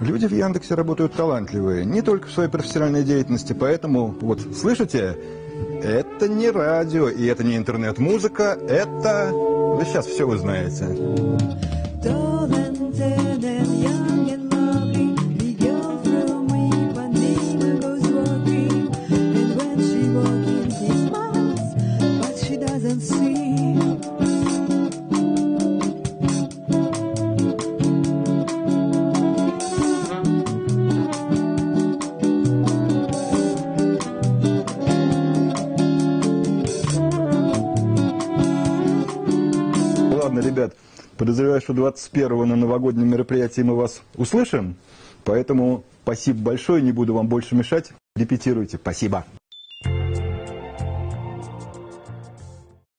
Люди в Яндексе работают талантливые, не только в своей профессиональной деятельности, поэтому, вот, слышите, это не радио, и это не интернет-музыка, это... Вы сейчас все узнаете. Tall Ладно, ребят, подозреваю, что 21-го на новогоднем мероприятии мы вас услышим, поэтому спасибо большое, не буду вам больше мешать. Репетируйте. Спасибо.